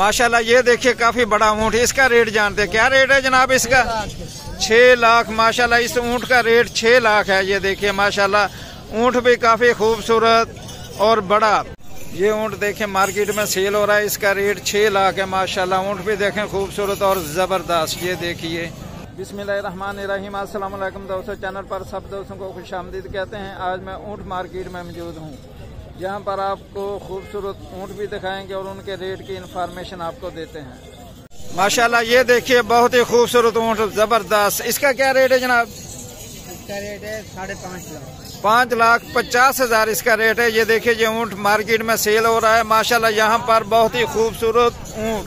माशाल्लाह, ये देखिए काफ़ी बड़ा ऊँट, इसका रेट जानते क्या रेट है जनाब इसका? छह लाख, माशाल्लाह, इस ऊँट का रेट छह लाख है, ये देखिए माशाल्लाह, ऊँट भी काफ़ी खूबसूरत और बड़ा। ये ऊँट देखें मार्केट में सेल हो रहा है, इसका रेट छह लाख है, माशाल्लाह, ऊँट भी देखें खूबसूरत और ज़बरदस्त, ये देखिए। अस्सलाम वालेकुम दोस्तों, चैनल पर सब दोस्तों को खुश कहते हैं, आज मैं ऊँट मार्केट में मौजूद हूँ। जहाँ पर आपको खूबसूरत ऊँट भी दिखाएँगे और उनके रेट की इंफॉर्मेशन आपको देते हैं। माशाल्लाह ये देखिए बहुत ही खूबसूरत ऊँट ज़बरदस्त। इसका क्या रेट है जनाब? इसका रेट है साढ़े पाँच लाख। पाँच लाख पचास हज़ार इसका रेट है। ये देखिए ये ऊँट मार्केट में सेल हो रहा है। माशाल्लाह यहाँ पर बहुत ही खूबसूरत ऊँट।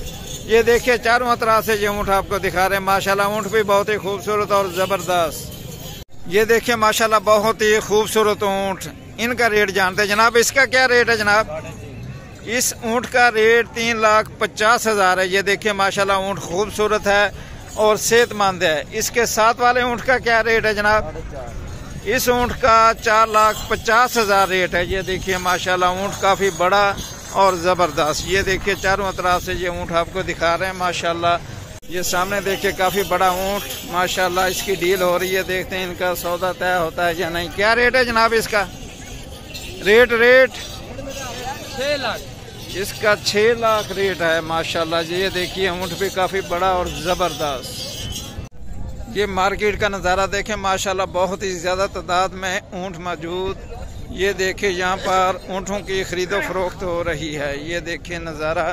ये देखिए चारों तरह से ये ऊँट आपको दिखा रहे हैं। माशाल्लाह ऊँट भी बहुत ही खूबसूरत और ज़बरदस्त। ये देखिए, माशाल्लाह, बहुत ही खूबसूरत ऊँट। इनका रेट जानते हैं। जनाब, इसका क्या रेट है जनाब? इस ऊँट का रेट तीन लाख पचास हज़ार है। ये देखिए, माशाल्लाह, ऊँट खूबसूरत है और सेहतमंद है। इसके साथ वाले ऊँट का क्या रेट है जनाब? इस ऊँट का चार लाख पचास हज़ार रेट है। ये देखिए, माशाल्लाह, ऊँट काफ़ी बड़ा और ज़बरदस्त। ये देखिए, चारों तरफ़ से ये ऊँट आपको दिखा रहे हैं, माशाल्लाह। ये सामने देखिए काफ़ी बड़ा ऊँट माशाल्लाह इसकी डील हो रही है। देखते हैं इनका सौदा तय होता है या नहीं। क्या रेट है जनाब इसका? रेट रेट छह लाख। इसका छः लाख रेट है माशाल्लाह जी। ये देखिए ऊँट भी काफ़ी बड़ा और ज़बरदस्त। ये मार्केट का नज़ारा देखें माशाल्लाह बहुत ही ज़्यादा तादाद में ऊँट मौजूद। ये देखिए यहाँ पर ऊँटों की खरीदो फरोख्त हो रही है। ये देखिए नज़ारा।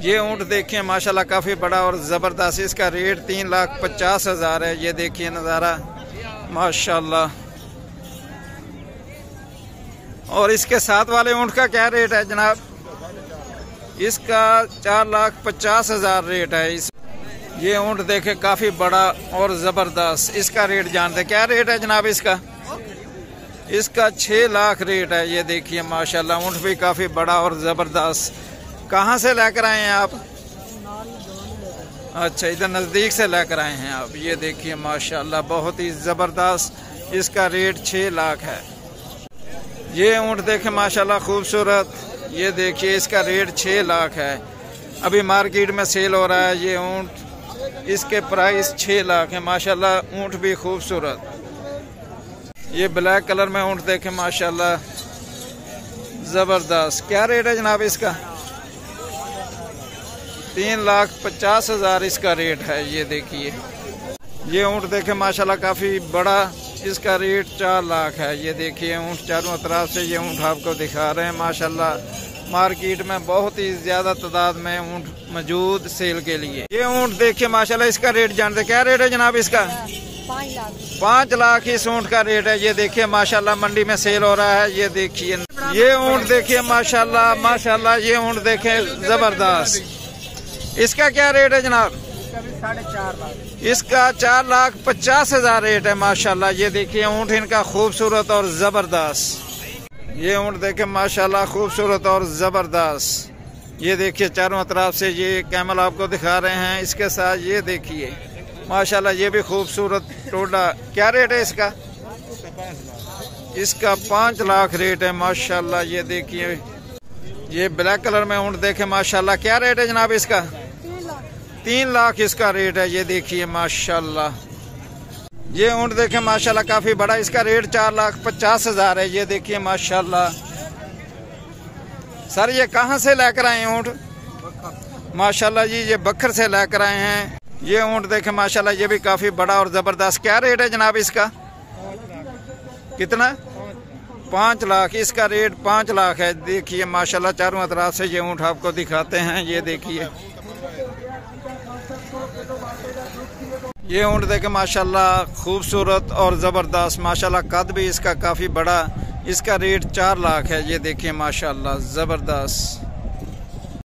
ये ऊँट देखिए, माशाल्लाह काफ़ी बड़ा और ज़बरदस्त। इसका रेट तीन लाख पचास हज़ार है। ये देखिए नज़ारा, माशाल्लाह। और इसके साथ वाले ऊँट का क्या रेट है जनाब? इसका चार लाख पचास हज़ार रेट है। इस ये ऊँट देखे काफ़ी बड़ा और ज़बरदस्त। इसका रेट जानते क्या रेट है जनाब इसका? इसका छः लाख रेट है। ये देखिए, माशाल्लाह, ऊँट भी काफ़ी बड़ा और ज़बरदस्त। कहाँ से लेकर आए हैं आप? अच्छा इधर नज़दीक से लेकर आए हैं आप। ये देखिए, माशाल्लाह, बहुत ही ज़बरदस्त इसका रेट छः लाख है। ये ऊँट देखे, माशाल्लाह, खूबसूरत। ये देखिए, इसका रेट छः लाख है। अभी मार्केट में सेल हो रहा है ये ऊँट। इसके प्राइस छः लाख है। माशाल्लाह, ऊँट भी खूबसूरत। ये ब्लैक कलर में ऊँट देखे, माशाल्लाह, ज़बरदस्त। क्या रेट है जनाब इसका? तीन लाख पचास हज़ार इसका रेट है, ये देखिए। ये ऊँट देखे, माशाल्लाह काफ़ी बड़ा इसका रेट चार लाख है। ये देखिए ऊँट चारों तरफ़ से ये ऊँट आपको दिखा रहे हैं, माशाल्लाह। मार्केट में बहुत ही ज़्यादा तादाद में ऊँट मौजूद सेल के लिए। ये ऊँट देखिए, माशाल्लाह इसका रेट जानते क्या रेट है जनाब इसका? पाँच लाख इस ऊँट का रेट है। ये देखिए, माशाल्लाह मंडी में सेल हो रहा है। ये देखिए, ये ऊँट देखिए, माशाल्लाह माशाल्लाह, ये ऊँट देखे, ज़बरदस्त। इसका क्या रेट है जनाब? इसका साढ़े चार लाख। इसका चार लाख पचास हज़ार रेट है माशाल्लाह। ये देखिए ऊँट इनका खूबसूरत और ज़बरदस्त। ये ऊँट देखे माशाल्लाह खूबसूरत और ज़बरदस्त। ये देखिए चारों तरफ़ से ये कैमल आपको दिखा रहे हैं। इसके साथ ये देखिए माशाल्लाह ये भी खूबसूरत टोडा। क्या रेट है इसका? इसका पाँच लाख रेट है माशाल्लाह। ये देखिए ये ब्लैक कलर में ऊँट देखे माशाल्लाह। क्या रेट है जनाब इसका? तीन लाख इसका रेट है, ये देखिए, माशाल्लाह। ये ऊँट देखे माशाल्लाह, काफ़ी बड़ा इसका रेट चार लाख पचास हज़ार है, ये देखिए, माशाल्लाह। सर, ये कहाँ से लेकर आए ऊँट? माशाल्लाह जी, ये बखर से लेकर आए हैं। ये ऊँट देखे माशाल्लाह, ये भी काफ़ी बड़ा और ज़बरदस्त। क्या रेट है जनाब इसका? कितना? पाँच लाख। इसका रेट पाँच लाख है। देखिए, माशाल्लाह, चारों तरफ़ से ये ऊँट आपको दिखाते हैं। ये देखिए। ये ऊँट देखे, माशाल्लाह, खूबसूरत और ज़बरदस्त। माशाल्लाह, कद भी इसका काफ़ी बड़ा। इसका रेट चार लाख है, ये देखिए, माशाल्लाह, ज़बरदस्त।